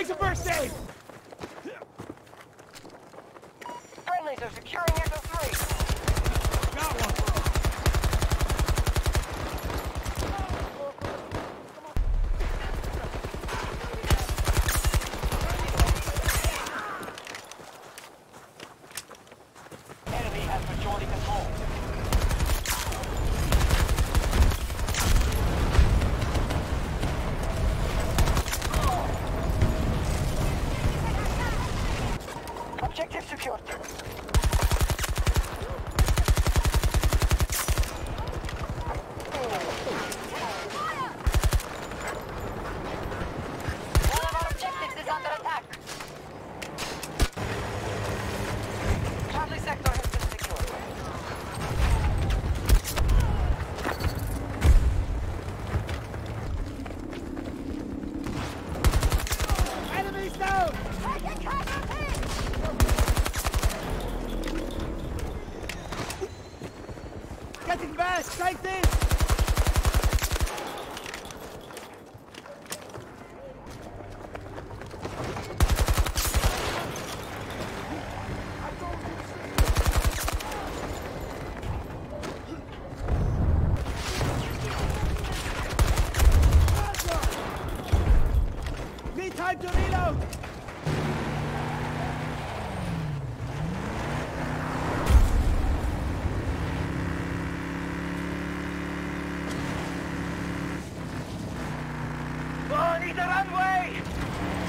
Make some first aid! Friendlies are securing Echo 3. Got one! Enemy has majority control. Objective secured. Getting back! Take this! Time to reload! The runway!